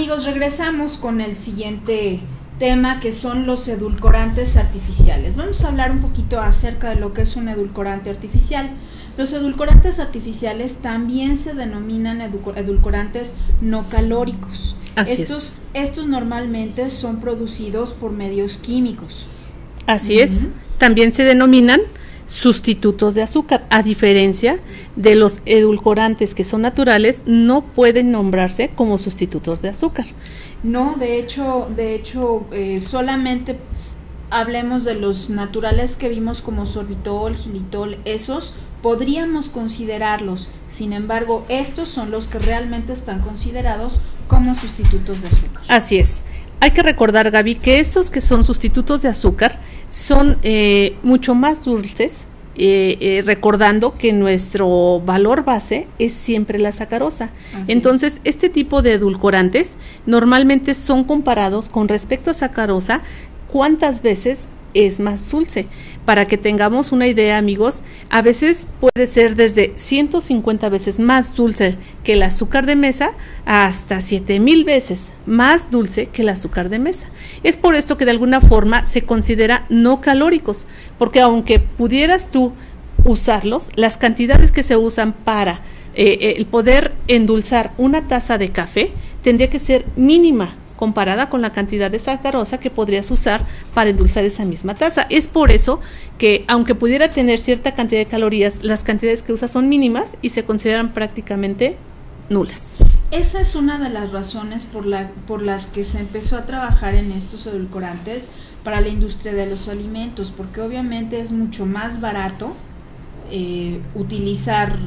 Amigos, regresamos con el siguiente tema que son los edulcorantes artificiales. Vamos a hablar un poquito acerca de lo que es un edulcorante artificial. Los edulcorantes artificiales también se denominan edulcorantes no calóricos. estos, estos normalmente son producidos por medios químicos. Así es. También se denominan sustitutos de azúcar, a diferencia de los edulcorantes que son naturales, no pueden nombrarse como sustitutos de azúcar. No, de hecho, de hecho, eh, solamente hablemos de los naturales que vimos como sorbitol, gilitol, esos podríamos considerarlos. Sin embargo, estos son los que realmente están considerados como sustitutos de azúcar. Así es. Hay que recordar, Gaby, que estos que son sustitutos de azúcar son eh, mucho más dulces, eh, eh, recordando que nuestro valor base es siempre la sacarosa. Entonces, este tipo de edulcorantes normalmente son comparados con respecto a sacarosa cuántas veces es más dulce. Para que tengamos una idea, amigos, a veces puede ser desde 150 veces más dulce que el azúcar de mesa hasta 7000 veces más dulce que el azúcar de mesa. Es por esto que de alguna forma se considera no calóricos, porque aunque pudieras tú usarlos, las cantidades que se usan para eh, el poder endulzar una taza de café tendría que ser mínima comparada con la cantidad de sacarosa que podrías usar para endulzar esa misma taza. Es por eso que, aunque pudiera tener cierta cantidad de calorías, las cantidades que usa son mínimas y se consideran prácticamente nulas. Esa es una de las razones por, por las que se empezó a trabajar en estos edulcorantes para la industria de los alimentos, porque obviamente es mucho más barato eh, utilizar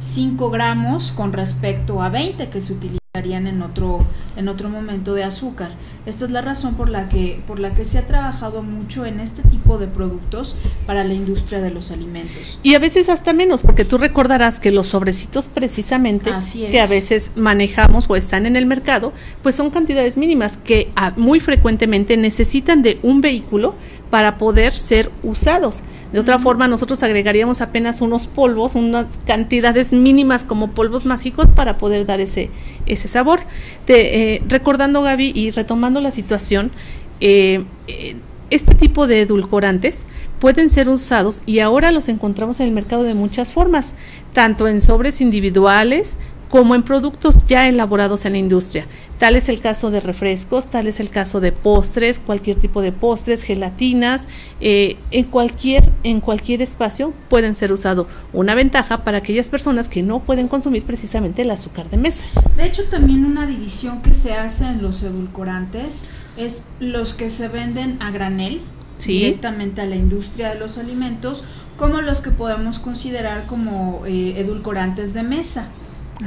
5 gramos con respecto a 20 que se utiliza en otro en otro momento de azúcar. Esta es la razón por la que por la que se ha trabajado mucho en este tipo de productos para la industria de los alimentos. Y a veces hasta menos, porque tú recordarás que los sobrecitos precisamente que a veces manejamos o están en el mercado, pues son cantidades mínimas que ah, muy frecuentemente necesitan de un vehículo para poder ser usados. De otra forma, nosotros agregaríamos apenas unos polvos, unas cantidades mínimas como polvos mágicos para poder dar ese, ese sabor. Eh, recordando, Gaby, y retomando la situación, eh, eh, este tipo de edulcorantes pueden ser usados y ahora los encontramos en el mercado de muchas formas, tanto en sobres individuales como en productos ya elaborados en la industria. Tal es el caso de refrescos, tal es el caso de postres, cualquier tipo de postres, gelatinas, eh, en, cualquier, en cualquier espacio pueden ser usados. Una ventaja para aquellas personas que no pueden consumir precisamente el azúcar de mesa. De hecho, también una división que se hace en los edulcorantes es los que se venden a granel, directamente a la industria de los alimentos, como los que podemos considerar como eh, edulcorantes de mesa.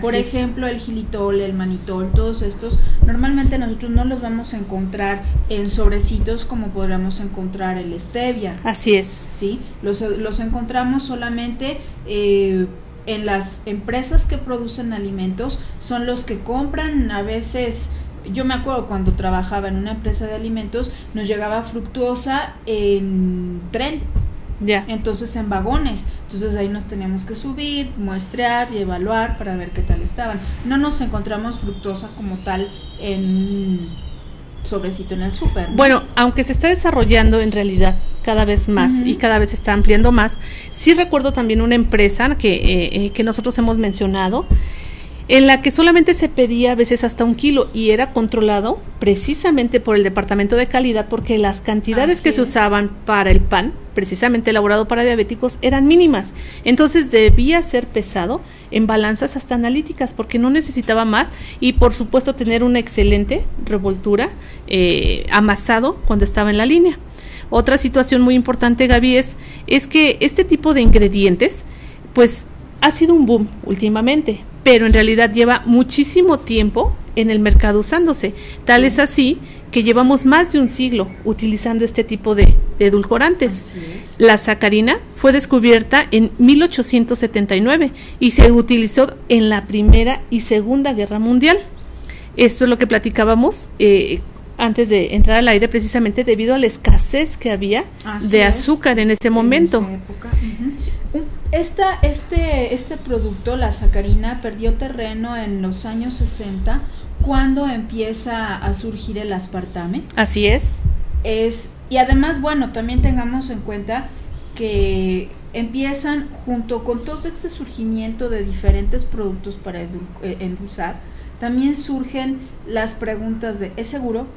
Por ejemplo, el gilitol, el manitol, todos estos, normalmente nosotros no los vamos a encontrar en sobrecitos como podríamos encontrar el stevia. Así es. Sí, los, los encontramos solamente eh, en las empresas que producen alimentos, son los que compran a veces yo me acuerdo cuando trabajaba en una empresa de alimentos, nos llegaba fructuosa en tren ya. Entonces en vagones. Entonces ahí nos teníamos que subir, muestrear y evaluar para ver qué tal estaban. No nos encontramos fructosa como tal en sobrecito en el súper. Bueno, aunque se está desarrollando en realidad cada vez más y cada vez se está ampliando más, sí recuerdo también una empresa que, eh, eh, que nosotros hemos mencionado en la que solamente se pedía a veces hasta un kilo y era controlado precisamente por el departamento de calidad porque las cantidades que se usaban para el pan, precisamente elaborado para diabéticos, eran mínimas. Entonces debía ser pesado en balanzas hasta analíticas porque no necesitaba más y por supuesto tener una excelente revoltura eh, amasado cuando estaba en la línea. Otra situación muy importante, Gaby, es, es que este tipo de ingredientes, pues ha sido un boom últimamente pero en realidad lleva muchísimo tiempo en el mercado usándose. Tal es así que llevamos más de un siglo utilizando este tipo de, edulcorantes. La sacarina fue descubierta en 1879 y se utilizó en la Primera y Segunda Guerra Mundial. Esto es lo que platicábamos eh, antes de entrar al aire, precisamente debido a la escasez que había de azúcar en ese momento. Esta, este, este producto, la sacarina, perdió terreno en los años 60 cuando empieza a surgir el aspartame. Así es. Es y además, bueno, también tengamos en cuenta que empiezan junto con todo este surgimiento de diferentes productos para eh, endulzar, también surgen las preguntas de ¿es seguro?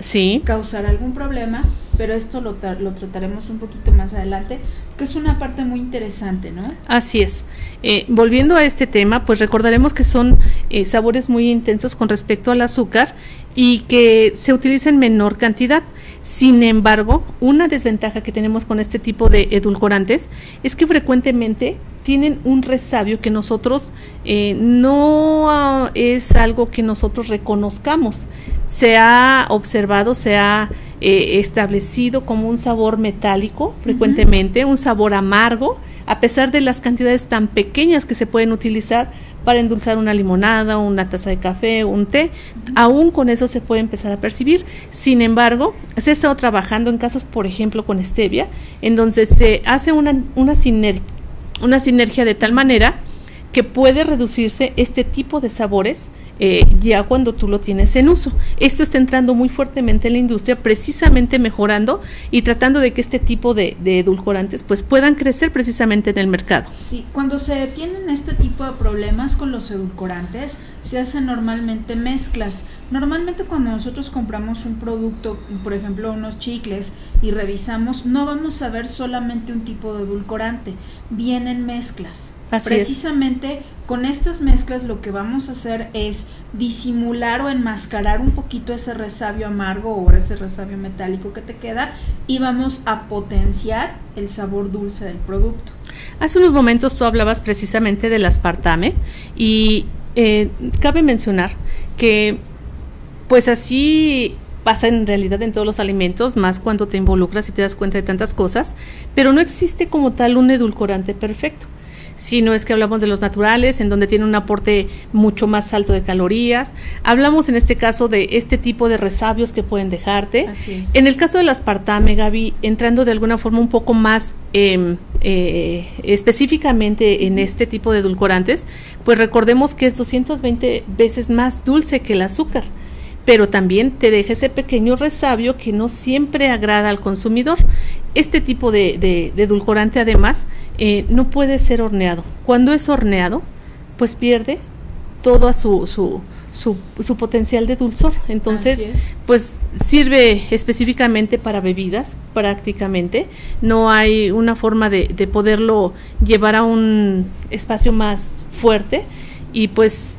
Sí. ¿Causar algún problema? Pero esto lo, lo trataremos un poquito más adelante, que es una parte muy interesante, ¿no? Así es. Eh, volviendo a este tema, pues recordaremos que son eh, sabores muy intensos con respecto al azúcar y que se utiliza en menor cantidad. Sin embargo, una desventaja que tenemos con este tipo de edulcorantes es que frecuentemente tienen un resabio que nosotros eh, no ah, es algo que nosotros reconozcamos. Se ha observado, se ha eh, establecido como un sabor metálico frecuentemente, un sabor amargo, a pesar de las cantidades tan pequeñas que se pueden utilizar para endulzar una limonada, una taza de café, un té, aún con eso se puede empezar a percibir. Sin embargo, se ha estado trabajando en casos, por ejemplo, con stevia, en donde se hace una, una, una sinergia de tal manera que puede reducirse este tipo de sabores eh, ya cuando tú lo tienes en uso. Esto está entrando muy fuertemente en la industria, precisamente mejorando y tratando de que este tipo de, edulcorantes pues puedan crecer precisamente en el mercado. Sí, cuando se tienen este tipo de problemas con los edulcorantes, se hacen normalmente mezclas. Normalmente cuando nosotros compramos un producto, por ejemplo unos chicles, y revisamos, no vamos a ver solamente un tipo de edulcorante, vienen mezclas. Precisamente con estas mezclas lo que vamos a hacer es disimular o enmascarar un poquito ese resabio amargo o ese resabio metálico que te queda y vamos a potenciar el sabor dulce del producto. Hace unos momentos tú hablabas precisamente del aspartame y eh, cabe mencionar que pues así pasa en realidad en todos los alimentos, más cuando te involucras y te das cuenta de tantas cosas, pero no existe como tal un edulcorante perfecto si no es que hablamos de los naturales, en donde tiene un aporte mucho más alto de calorías. Hablamos en este caso de este tipo de resabios que pueden dejarte. En el caso del aspartame, Gaby, entrando de alguna forma un poco más em, eh, específicamente en este tipo de edulcorantes, pues recordemos que es 220 veces más dulce que el azúcar pero también te deja ese pequeño resabio que no siempre agrada al consumidor. Este tipo de, de, edulcorante además eh, no puede ser horneado. Cuando es horneado, pues pierde todo su, su, su, potencial de dulzor. Entonces, pues sirve específicamente para bebidas, prácticamente. No hay una forma de, de poderlo llevar a un espacio más fuerte. Y pues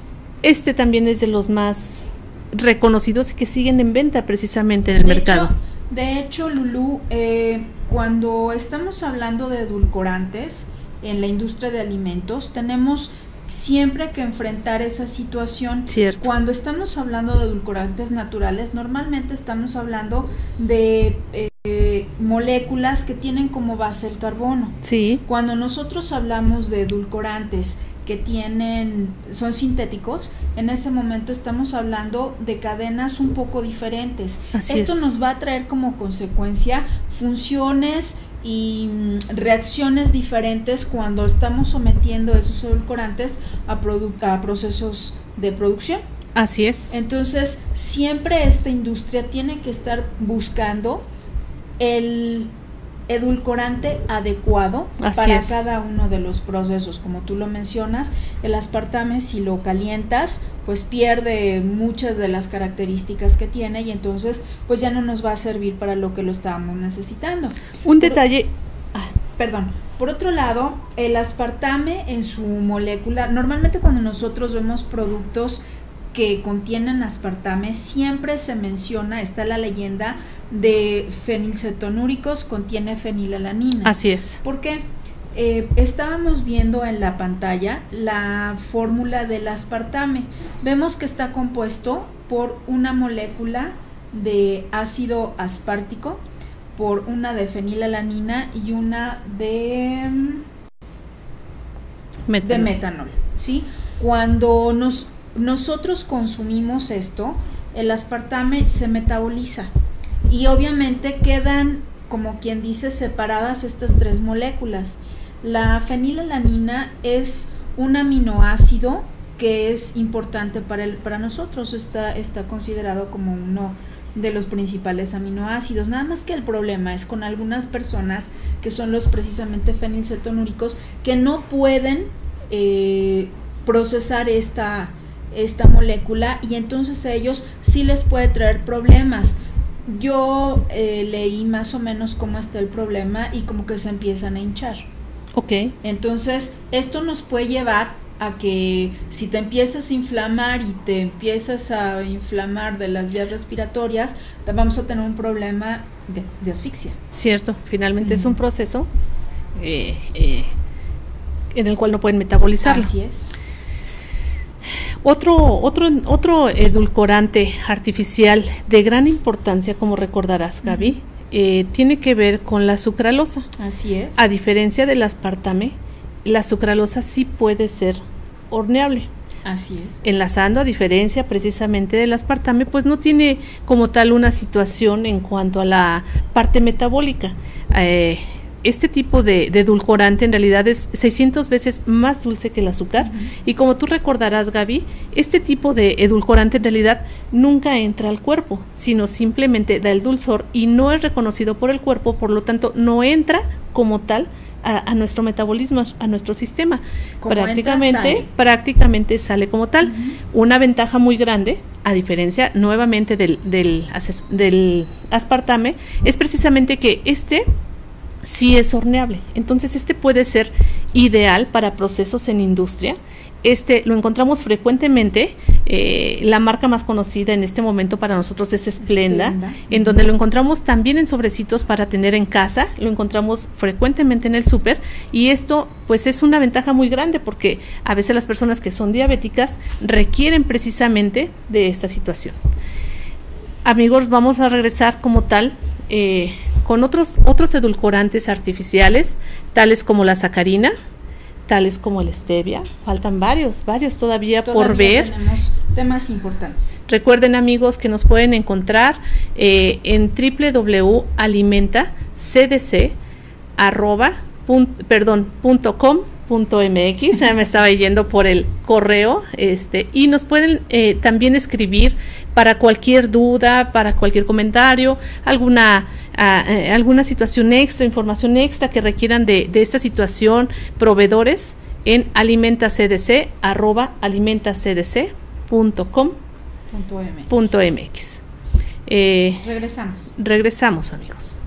este también es de los más reconocidos y que siguen en venta precisamente en el mercado. de hecho, Lulu, eh, cuando estamos hablando de edulcorantes en la industria de alimentos, tenemos siempre que enfrentar esa situación. Cierto. Cuando estamos hablando de edulcorantes naturales, normalmente estamos hablando de eh, moléculas que tienen como base el carbono. Sí. Cuando nosotros hablamos de edulcorantes que tienen, son sintéticos, en ese momento estamos hablando de cadenas un poco diferentes. Esto nos va a traer como consecuencia funciones y mm, reacciones diferentes cuando estamos sometiendo esos edulcorantes a, a procesos de producción. Así es. Entonces, siempre esta industria tiene que estar buscando el edulcorante adecuado para cada uno de los procesos. Como tú lo mencionas, el aspartame si lo calientas, pues pierde muchas de las características que tiene y entonces pues ya no nos va a servir para lo que lo estábamos necesitando. Un detalle... Ah, perdón. Por otro lado, el aspartame en su molécula, normalmente cuando nosotros vemos productos que contienen aspartame, siempre se menciona, está la leyenda de fenilcetonúricos, contiene fenilalanina. Así es. ¿Por qué? Eh, estábamos viendo en la pantalla la fórmula del aspartame. Vemos que está compuesto por una molécula de ácido aspartico, por una de fenilalanina y una de, de metanol. ¿sí? Cuando nos nosotros consumimos esto, el aspartame se metaboliza y obviamente quedan, como quien dice, separadas estas tres moléculas. La fenilalanina es un aminoácido que es importante para, el, para nosotros, está, está considerado como uno de los principales aminoácidos. Nada más que el problema es con algunas personas que son los precisamente fenilcetonúricos que no pueden eh, procesar esta, esta molécula y entonces a ellos sí les puede traer problemas. Yo eh, leí más o menos cómo está el problema y como que se empiezan a hinchar. Ok. Entonces, esto nos puede llevar a que si te empiezas a inflamar y te empiezas a inflamar de las vías respiratorias, vamos a tener un problema de, asfixia. Cierto, finalmente es un proceso eh, eh, en el cual no pueden metabolizarlo. Así es. Otro, otro, otro edulcorante artificial de gran importancia, como recordarás, Gaby, eh, tiene que ver con la sucralosa. Así es. A diferencia del aspartame, la sucralosa sí puede ser horneable. Así es. Enlazando, a diferencia precisamente del aspartame, pues no tiene como tal una situación en cuanto a la parte metabólica. Eh, este tipo de, edulcorante en realidad es 600 veces más dulce que el azúcar y como tú recordarás Gaby, este tipo de edulcorante en realidad nunca entra al cuerpo, sino simplemente da el dulzor y no es reconocido por el cuerpo, por lo tanto no entra como tal a, nuestro metabolismo, a nuestro sistema. prácticamente, sale. prácticamente sale como tal. Una ventaja muy grande, a diferencia nuevamente del, del, del aspartame, es precisamente que este sí es horneable. Entonces, este puede ser ideal para procesos en industria este lo encontramos frecuentemente. Eh, la marca más conocida en este momento para nosotros es Splenda, en donde lo encontramos también en sobrecitos para tener en casa. Lo encontramos frecuentemente en el súper y esto, pues, es una ventaja muy grande porque a veces las personas que son diabéticas requieren precisamente de esta situación. Amigos, vamos a regresar como tal. Eh, con otros, otros edulcorantes artificiales, tales como la sacarina, tales como el stevia. Faltan varios, varios todavía, por ver. Tenemos temas importantes. Recuerden amigos que nos pueden encontrar eh, en www.alimentacdc perdón, ya me estaba yendo por el correo, este, y nos pueden eh, también escribir para cualquier duda, para cualquier comentario, alguna, eh, alguna situación extra, información extra que requieran de, de esta situación, proveedores en alimentacdc, arroba alimentacdc.com.mx. Eh, regresamos. Regresamos, amigos.